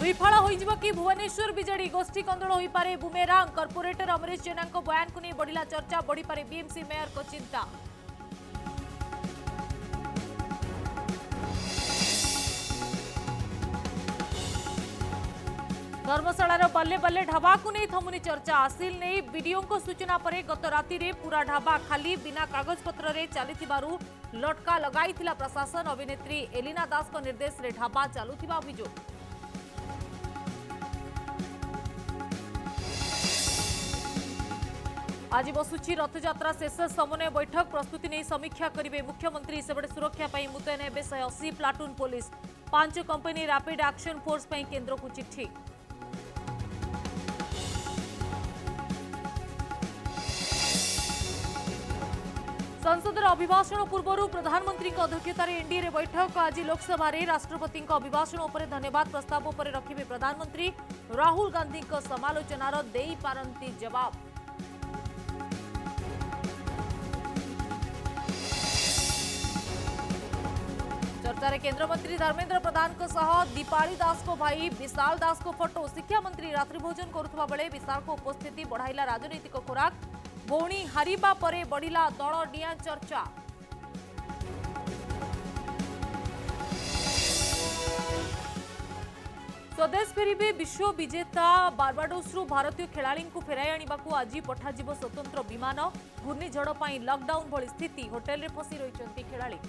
विफल हो भुवनेश्वर विजेडी गोष्ठी कंदल हो पारे बुमेरांग कर्पोरेटर अमरीश जेना बयान को नहीं बढ़ला चर्चा बढ़ी पारे बीएमसी मेयर को चिंता धर्मशालार बल्ले बल्ले ढाबा को नहीं थमुनी चर्चा आसिल नहीं वीडियो को सूचना पर गत राति पूरा ढाबा खाली बिना कागज़ पत्र चली लटका लगाई प्रशासन अभिनेत्री एलिना दास निर्देश ढाबा चलुवा अभियोग आज रथयात्रा शेष समन्वय बैठक, प्रस्तुति नहीं समीक्षा करेंगे मुख्यमंत्री सेबड़े सुरक्षा मुतयन हे शहे अशी प्लाटून पुलिस, पाँच कंपनी रैपिड एक्शन फोर्स केन्द्र को चिठी संसदर अभिभाषण पूर्व प्रधानमंत्री अध्यक्षतार एनडीए बैठक, आज लोकसभा राष्ट्रपति अभिभाषण धन्यवाद प्रस्ताव पर रखिए प्रधानमंत्री, राहुल गांधी समालोचनार जवाब। चर्चा केन्द्रमंत्री धर्मेन्द्र प्रधान दीपाली दास को भाई विशाल दास को फ़ोटो। शिक्षा मंत्री रात्रि भोजन करुवा बेले विशाल को उपस्थिति बढ़ाइला राजनैतिक खोराक। भौणी परे बढ़िला दल डिया चर्चा। स्वदेश फेरबे विश्व विजेता बारबाडोसु भारतीय खेलाड़ी फेराई आने आज पठाଯିव स्वतंत्र विमान घूर्णिझड़ लकडाउन स्थिति होटेल फसी रही खेलाड़ी